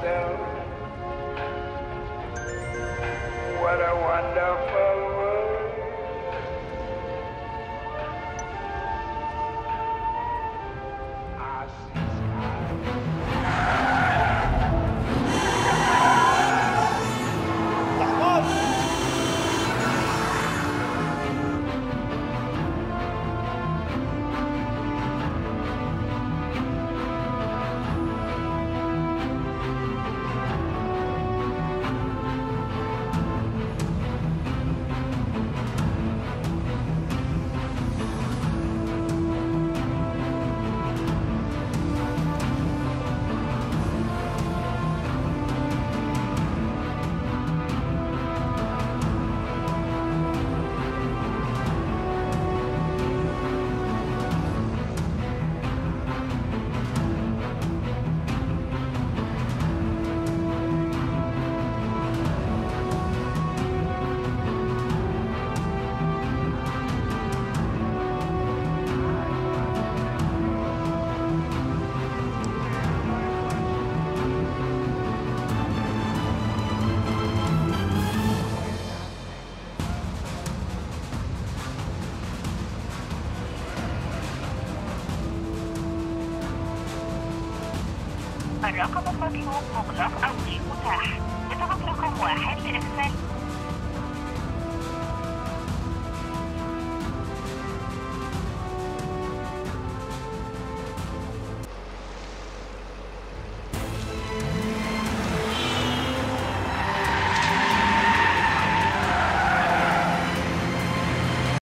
myself. What a wonderful. الرقم المطلوب مغلق أو مش متاح اضغط رقم واحد لإرسال